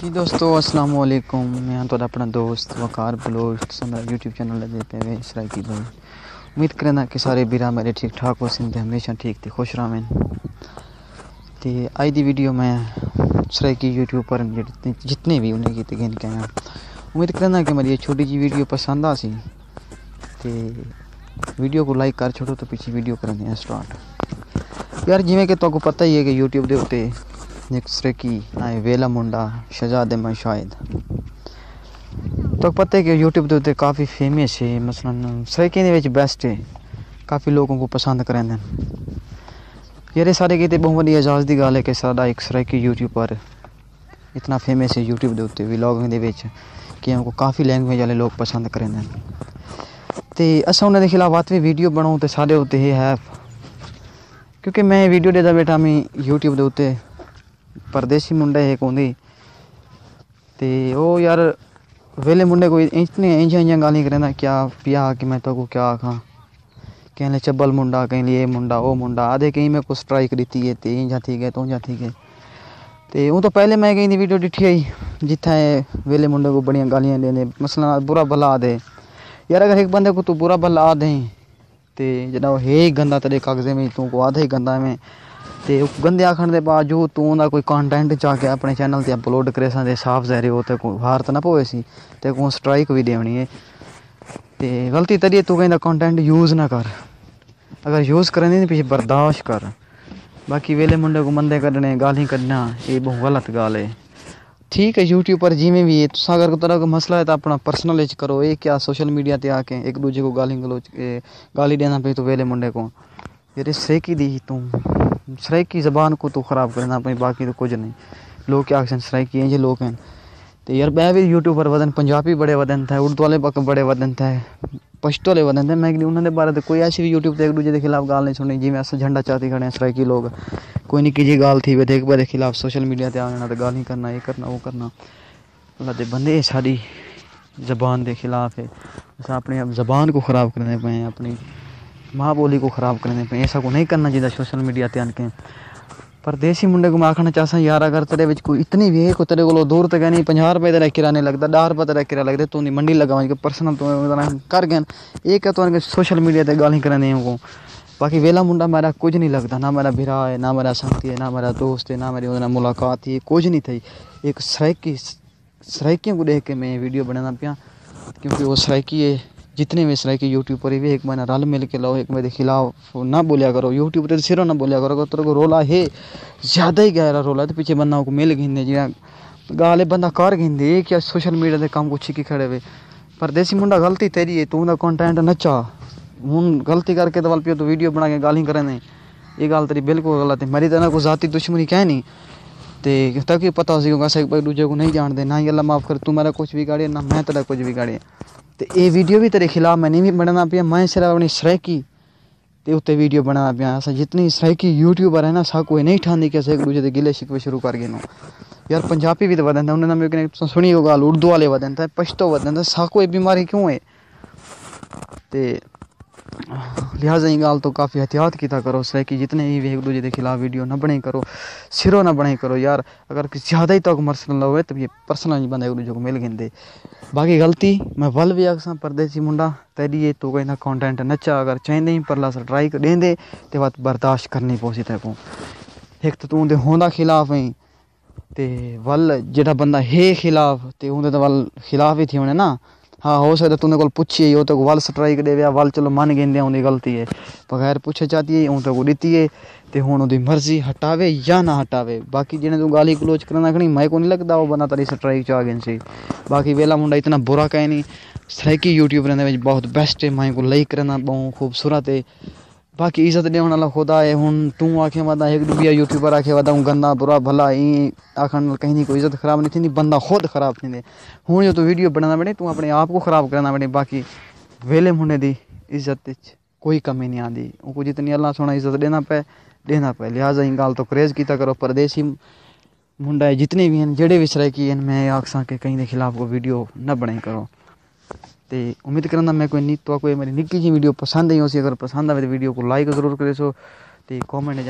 جی دوستو، السلام علیکم۔ میں ہاں تو اپنا دوست وقار بلوچ میرا یوٹیوب چینل دیتے ہوئے اسرائیل بھائی۔ امید کرنا کہ سارے بیرا میرے ٹھیک ٹھاک ہو سن ہمیشہ ٹھیک تھے خوش رہا تے آئی دی ویڈیو میں اسرائیل یوٹیوب پر جتنے بھی انہیں کی گن کے ہیں امید کرنا کہ میری یہ چھوٹی جی ویڈیو پسند آ سی تے ویڈیو کو لائک کر چھوڑو تو پیچھے ویڈیو کرنے ہیں سٹارٹ یار جی میں کہ تو کو پتہ ہی ہے کہ یوٹیوب دے ہوتے ایک سرکی آئے ویلا منڈا شہزاد میں تو پتہ ہے کہ یوٹیوب دے ہوتے کافی فیمس ہے مثلا سرکی دے وچ بیسٹ ہے کافی لوگوں کو پسند کریں دیں یہ سارے کہتے بہت بڑی اعزاز دی گال ہے کہ سارا ایک سرکی یوٹیوب پر اتنا فیمس ہے یوٹیوب دے ہوتے ولاگنگ دے وچ کہ ان کو کافی لینگویج والے لوگ پسند کریں دیں تے اسا انہاں دے خلاف بھی ویڈیو بناؤں تے سارے ہوتے ہی ہے کیونکہ میں ویڈیو دے دا بیٹا میں یوٹیوب دے ہوتے پردیسی منڈے ایک ہوندی تے او یار ویلے منڈے کوئی اتنے انج انج گالی کرنا کیا پیا کہ میں تو کو کیا کھاں کہنے چبل منڈا کہیں یہ منڈا او منڈا آدھے کہیں میں کو سٹرائک دیتی ہے تے انجا ٹھیک ہے تو انجا ٹھیک ہے تے وہ تو پہلے میں کہیں دی ویڈیو ڈٹھی آئی جتھا ہے ویلے منڈے کو بڑیاں گالیاں دینے مثلا برا بھلا دے یار اگر ایک بندے کو تو برا بھلا دیں تے جنا ہے گندا تیرے کاغذے میں تو کو آدھا ہی گندا میں تے گندے آکھن دے باوجود تو دا کوئی کنٹینٹ چا کے اپنے چینل تے اپلوڈ کرے سان دے صاف ظاہر ہو تے کوئی ہار تے نہ پوے سی تے کو سٹرائک بھی دینی ہے تے غلطی تری تو کہیں کنٹینٹ یوز نہ کر اگر یوز کرنے نہیں پیچھے برداشت کر باقی ویلے منڈے کو مندے کرنے گالی کرنا یہ بہت غلط گال ہے ٹھیک ہے یوٹیوب پر جی میں بھی ہے تو اگر طرح کا مسئلہ ہے تو اپنا پرسنل ایج کرو یہ کیا سوشل میڈیا تے آ کے ایک دوسرے کو گالی گلوچ گالی دینا پہ تو ویلے منڈے کو یہ سریکی دی تم سرائکی زبان کو تو خراب کرنا، اپنی باقی تو کچھ نہیں۔ لوگ کیا آخر سرائکی ہیں، یہ لوگ ہیں۔ تو یار میں بھی یوٹیوب پر ودن پنجابی بڑے ودن تھے، اردو والے بڑے ودن تھے، پشتو والے ودن تھے۔ میں انہوں نے بارے کوئی ایسی بھی یوٹیوب تے ایک دوسرے کے خلاف گال نہیں سنی جی میں ایسا جھنڈا چاہتی کھڑے ہیں، سرائکی لوگ۔ کوئی نہیں، کیجیے گال تھی ایک بار خلاف سوشل میڈیا تے آنا تو گال نہیں کرنا، یہ کرنا، وہ کرنا۔ اللہ دے بندے ساری زبان دے خلاف ہے۔ اپنے زبان کو خراب کرنے پہ ہیں، اپنی ماں بولی کو خراب کرنے پہ ایسا کو نہیں کرنا چاہیے سوشل میڈیا تے آن کے۔ پردیسی منڈے کو میں آخنا چاہتا یار اگر تیرے وچ کوئی اتنی بھی ہے کو تیرے کو دور تک نہیں پنجہ روپے تیرا کرانے لگتا ڈار روپے تیرا کرا لگتا تو نہیں منڈی لگا کہ پرسنل تو کر گئے یہ کہ تو سوشل میڈیا تے گالی کرنے کو باقی ویلا منڈا میرا کچھ نہیں لگتا، نہ میرا بھرا ہے، نہ میرا سنگتی ہے، نہ میرا دوست ہے، نہ میری ملاقات ہے کچھ نہیں تھی ایک سرائکی سرائکیوں کو دیکھ کے میں ویڈیو بنانا پیا، کیونکہ وہ سرائکی ہے۔ جتنے بھی سرائکی یوٹیوب پر بھی ایک مہینہ رل مل کے لاؤ ایک میرے خلاف نہ بولیا کرو۔ یوٹیوب پہ سروں نہ بولیا کرو تیرے کو رولا ہے۔ زیادہ ہی گہرا رولا تو پیچھے بندہ کو مل گھنے جی گالے بندہ کر گھندے یہ کیا سوشل میڈیا کے کام کو چھکی کھڑے ہوئے۔ پر دیسی منڈا غلطی تیری ہے تو کنٹینٹ نچا ہوں غلطی کر کے تو پیو تو ویڈیو بنا کے گالی کریں یہ گال تیری بالکل غلط ہے۔ میری طرح کو ذاتی دشمنی کہہ نہیں۔ تے تک ہی پتہ سی کہ ایک بھائی دوجے کو نہیں جان دے، نہ ہی اللہ معاف کر تو میرا کچھ بھی گاڑی نہ میں تیرا کچھ بگاڑے۔ تو یہ ویڈیو بھی تیرے خلاف میں نہیں بھی بنانا پیا، میں صرف اپنی سرائکی تے اتنے ویڈیو بننا پیا۔ ایسا جتنی سرائکی یوٹیوبر ہے نا سا کوئی نہیں ٹھاندی کہ ایک دوسرے کے گلے شکوے شروع کر گئے یار پنجابی بھی تو ودن تھا انہوں نے سنی ہو گال اردو والے ودن تھا پشتو ودن تھا سا کوئی بیماری کیوں ہے؟ تے لہٰذا یہ گال تو کافی احتیاط کیتا کرو سرائکی جتنے ہی ایک دوسرے کے خلاف ویڈیو نہ بنے کرو سروں نہ بنے کرو یار۔ اگر کسی زیادہ ہی تک مرسل ہوئے تو یہ پرسنل بندے ایک دوسرے کو مل گئے باقی غلطی، میں ول بھی آخساں پردیسی منڈا، تیری یہ تو کوئی نہ کانٹینٹ نچا اگر چاہتے پر لا سر ٹرائی دیں دے تو بات برداشت کرنی پوسی تے کو ایک تو تو دے ہوندا خلاف ہیں، تے ول جڑا بندہ ہے خلاف، تے اون دے ول خلاف ہی تھی ہونے نا۔ ہاں ہو سکتا تو نے کول پوچھی ہے تو ول سٹرائک دے ویا ول چلو من گیندے اون دی غلطی ہے بغیر پوچھے چاہتی ہے اون تو کو دتی ہے تے ہن اودی مرضی ہٹاوے یا نہ ہٹاوے باقی جنے تو گالی گلوچ کرنا کھنی میں کو نہیں لگدا وہ بنا تری سٹرائک چا گئے سی باقی ویلا منڈا اتنا برا کہے نہیں سرائکی یوٹیوب رہنے وچ بہت بیسٹ ہے میں کو لائک کرنا بہت خوبصورت ہے باقی عزت دیون والا خدا ہے، ہن تو آکھے ودا ایک دوبیا یوٹیوبر آکھے ودا ہوں گندا، برا، بھلا، ای آکھن کہیں نہیں کوئی عزت خراب نہیں تھی بندہ خود خراب تھیندے ہن جو تو ویڈیو بنانا بنے تو اپنے آپ کو خراب کرنا بنے باقی ویلے منڈے دی عزت وچ کوئی کمی نہیں آندی۔ ان کو جتنی اللہ سونا عزت دینا پے دینا پے۔ لہٰذا ان گال تو کریز کیتا کرو، پردیسی منڈا ہے، جتنے بھی ہیں، جڑے بھی سرائکی ہیں، میں آکساں کہ کہیں دے خلاف کو ویڈیو نہ بنے کرو تے امید کرنا میں کوئی نیت تو کوئی میری نکی جی ویڈیو پسند ہی ہو سی اگر پسند آئے تو ویڈیو کو لائک ضرور کرے سو تے کامنٹ